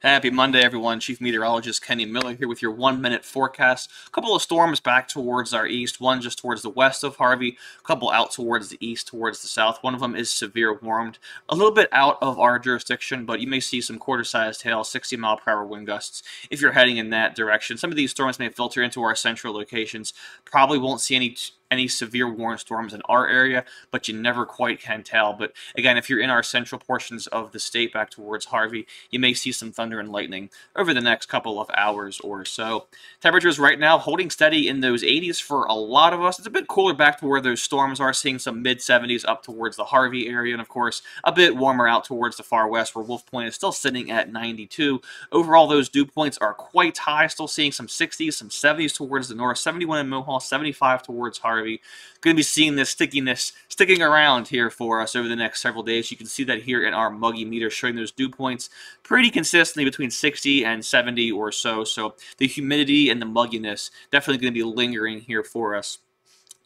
Happy Monday, everyone. Chief Meteorologist Kenny Miller here with your one minute forecast. A couple of storms back towards our east, one just towards the west of Harvey, a couple out towards the east, towards the south. One of them is severe warned, a little bit out of our jurisdiction, but you may see some quarter sized hail, 60 mile per hour wind gusts if you're heading in that direction. Some of these storms may filter into our central locations. Probably won't see any any severe warned storms in our area, but you never quite can tell. But again, if you're in our central portions of the state back towards Harvey, you may see some thunder and lightning over the next couple of hours or so. Temperatures right now holding steady in those 80s for a lot of us. It's a bit cooler back to where those storms are, seeing some mid 70s up towards the Harvey area, and of course, a bit warmer out towards the far west where Wolf Point is still sitting at 92. Overall, those dew points are quite high, still seeing some 60s, some 70s towards the north, 71 in Mohall, 75 towards Harvey. Going to be seeing this stickiness sticking around here for us over the next several days. You can see that here in our muggy meter showing those dew points pretty consistently between 60 and 70 or so. So the humidity and the mugginess definitely going to be lingering here for us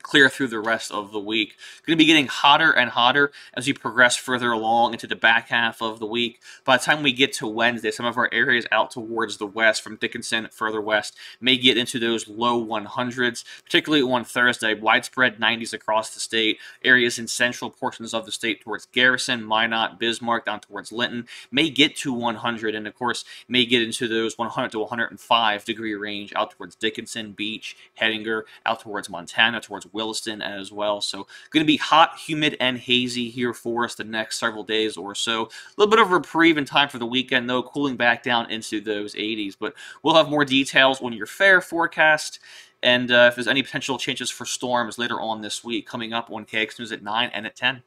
clear through the rest of the week. Going to be getting hotter and hotter as we progress further along into the back half of the week. By the time we get to Wednesday, some of our areas out towards the west, from Dickinson further west, may get into those low 100s, particularly on Thursday. Widespread 90s across the state. Areas in central portions of the state towards Garrison, Minot, Bismarck, down towards Linton may get to 100, and of course may get into those 100 to 105 degree range out towards Dickinson, Beach, Hettinger, out towards Montana, towards Williston as well. So going to be hot, humid, and hazy here for us the next several days or so. A little bit of reprieve in time for the weekend, though, cooling back down into those 80s. But we'll have more details on your fair forecast. And uh, if there's any potential changes for storms later on this week, coming up on KX News at 9 and at 10.